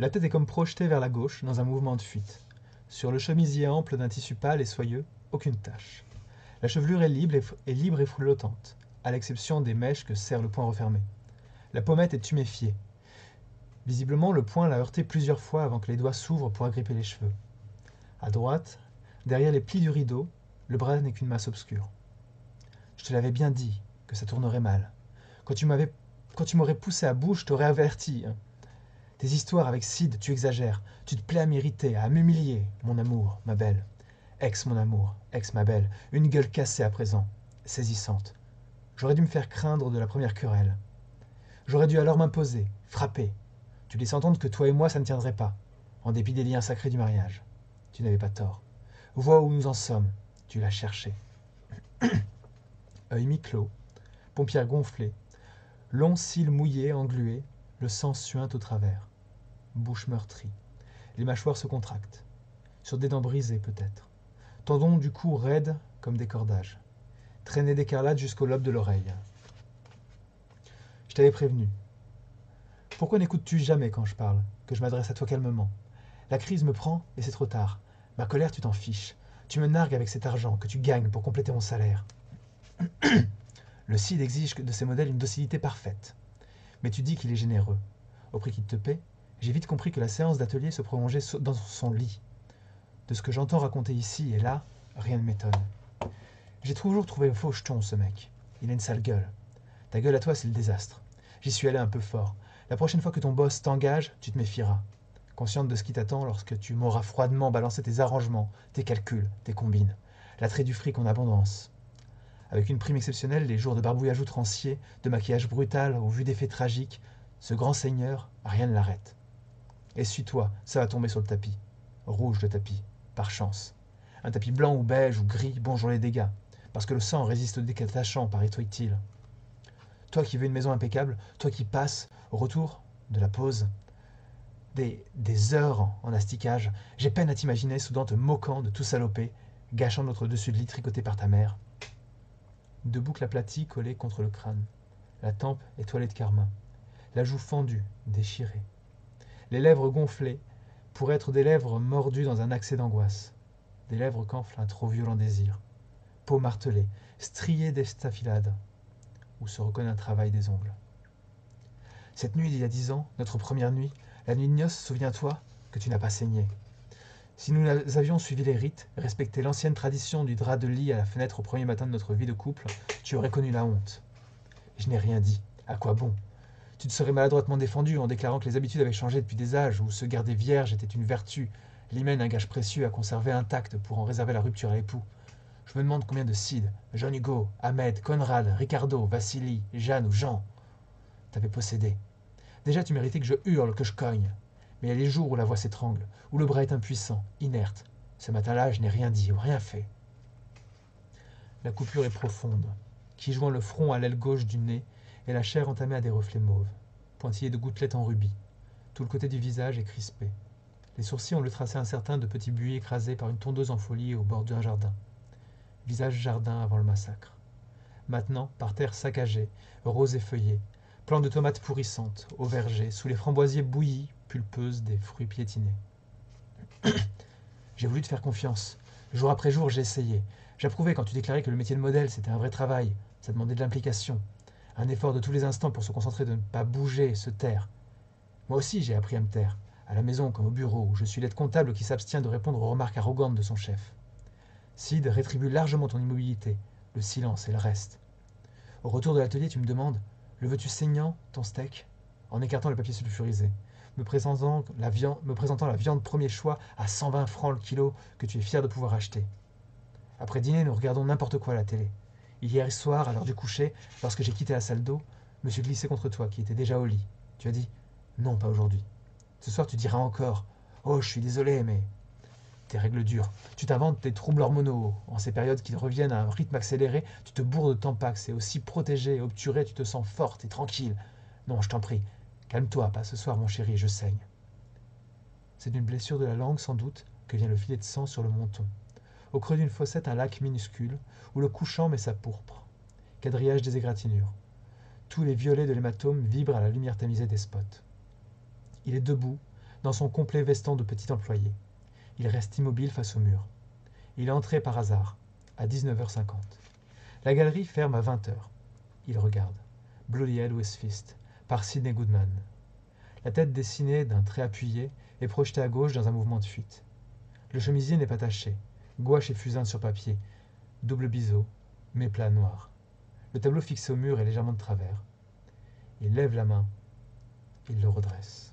La tête est comme projetée vers la gauche dans un mouvement de fuite. Sur le chemisier ample d'un tissu pâle et soyeux, aucune tache. La chevelure est libre et, est libre et flottante, à l'exception des mèches que serre le poing refermé. La pommette est tuméfiée. Visiblement, le poing l'a heurté plusieurs fois avant que les doigts s'ouvrent pour agripper les cheveux. À droite, derrière les plis du rideau, le bras n'est qu'une masse obscure. Je te l'avais bien dit que ça tournerait mal. Quand tu m'avais quand tu m'aurais poussé à bout, je t'aurais averti. Hein. Tes histoires avec Sid, tu exagères. Tu te plais à m'irriter, à m'humilier, mon amour, ma belle. Ex mon amour, ex ma belle. Une gueule cassée à présent, saisissante. J'aurais dû me faire craindre de la première querelle. J'aurais dû alors m'imposer, frapper. Tu laisses entendre que toi et moi, ça ne tiendrait pas, en dépit des liens sacrés du mariage. Tu n'avais pas tort. Vois où nous en sommes. Tu l'as cherché. Œil mi-clos, paupières gonflées, longs cils mouillés, englués, le sang suinte au travers. Bouche meurtrie. Les mâchoires se contractent. Sur des dents brisées, peut-être. Tendons du cou raides comme des cordages. Traînées d'écarlate jusqu'au lobe de l'oreille. Je t'avais prévenu. Pourquoi n'écoutes-tu jamais quand je parle, que je m'adresse à toi calmement? La crise me prend et c'est trop tard. Ma colère, tu t'en fiches. Tu me nargues avec cet argent que tu gagnes pour compléter mon salaire. Le CID exige de ces modèles une docilité parfaite. Mais tu dis qu'il est généreux. Au prix qu'il te paie, j'ai vite compris que la séance d'atelier se prolongeait dans son lit. De ce que j'entends raconter ici et là, rien ne m'étonne. J'ai toujours trouvé faucheton, ce mec. Il a une sale gueule. Ta gueule à toi, c'est le désastre. J'y suis allé un peu fort. La prochaine fois que ton boss t'engage, tu te méfieras. Consciente de ce qui t'attend lorsque tu m'auras froidement balancé tes arrangements, tes calculs, tes combines. L'attrait du fric en abondance. Avec une prime exceptionnelle, les jours de barbouillage outrancier, de maquillage brutal, au vu d'effets tragiques, ce grand seigneur, rien ne l'arrête. Essuie-toi, ça va tomber sur le tapis. Rouge le tapis, par chance. Un tapis blanc ou beige ou gris, bonjour les dégâts, parce que le sang résiste au décatachant, paraît-il. Toi qui veux une maison impeccable, toi qui passes, au retour de la pause, des, des heures en asticage, j'ai peine à t'imaginer soudain te moquant de tout saloper, gâchant notre dessus de lit tricoté par ta mère, deux boucles aplaties collées contre le crâne. La tempe étoilée de carmin. La joue fendue, déchirée. Les lèvres gonflées, pour être des lèvres mordues dans un accès d'angoisse. Des lèvres qu'enfle un trop violent désir. Peau martelée, striée d'estafilade, où se reconnaît un travail des ongles. Cette nuit d'il y a dix ans, notre première nuit, la nuit de souviens-toi que tu n'as pas saigné. Si nous avions suivi les rites, respecté l'ancienne tradition du drap de lit à la fenêtre au premier matin de notre vie de couple, tu aurais connu la honte. Je n'ai rien dit. À quoi bon? Tu te serais maladroitement défendu en déclarant que les habitudes avaient changé depuis des âges, où se garder vierge était une vertu, l'hymen un gage précieux à conserver intact pour en réserver la rupture à l'époux. Je me demande combien de Cid, Jean Hugo, Ahmed, Conrad, Ricardo, Vassili, Jeanne ou Jean t'avaient possédé. Déjà tu méritais que je hurle, que je cogne mais il y a les jours où la voix s'étrangle, où le bras est impuissant, inerte. Ce matin-là, je n'ai rien dit ou rien fait. La coupure est profonde, qui joint le front à l'aile gauche du nez et la chair entamée à des reflets mauves, pointillés de gouttelettes en rubis. Tout le côté du visage est crispé. Les sourcils ont le tracé incertain de petits buis écrasés par une tondeuse en folie au bord d'un jardin. Visage jardin avant le massacre. Maintenant, par terre saccagée, rose et feuillée, plants de tomates pourrissantes, au verger, sous les framboisiers bouillis pulpeuse des fruits piétinés. j'ai voulu te faire confiance. Jour après jour, j'ai essayé. J'approuvais quand tu déclarais que le métier de modèle, c'était un vrai travail. Ça demandait de l'implication. Un effort de tous les instants pour se concentrer, de ne pas bouger, se taire. Moi aussi, j'ai appris à me taire. À la maison comme au bureau, où je suis l'aide comptable qui s'abstient de répondre aux remarques arrogantes de son chef. Sid rétribue largement ton immobilité, le silence et le reste. Au retour de l'atelier, tu me demandes Le veux-tu saignant, ton steak En écartant le papier sulfurisé me présentant la viande, premier choix à 120 francs le kilo que tu es fier de pouvoir acheter. Après dîner, nous regardons n'importe quoi à la télé. Hier soir, à l'heure du coucher, lorsque j'ai quitté la salle d'eau, me suis glissé contre toi, qui était déjà au lit. Tu as dit Non, pas aujourd'hui. Ce soir, tu diras encore Oh, je suis désolé, mais. Tes règles dures. Tu t'inventes tes troubles hormonaux. En ces périodes qui reviennent à un rythme accéléré, tu te bourres de tampax et aussi protégé et obturé, tu te sens forte et tranquille. Non, je t'en prie, Calme-toi, pas ce soir, mon chéri, je saigne. C'est d'une blessure de la langue, sans doute, que vient le filet de sang sur le menton. Au creux d'une fossette, un lac minuscule, où le couchant met sa pourpre. Quadrillage des égratignures. Tous les violets de l'hématome vibrent à la lumière tamisée des spots. Il est debout, dans son complet veston de petit employé. Il reste immobile face au mur. Il est entré par hasard, à 19h50. La galerie ferme à 20h. Il regarde. Bloody Hell Fist, par Sidney Goodman. La tête dessinée d'un trait appuyé est projetée à gauche dans un mouvement de fuite. Le chemisier n'est pas taché. Gouache et fusain sur papier. Double biseau, méplat noir. Le tableau fixé au mur est légèrement de travers. Il lève la main. Il le redresse.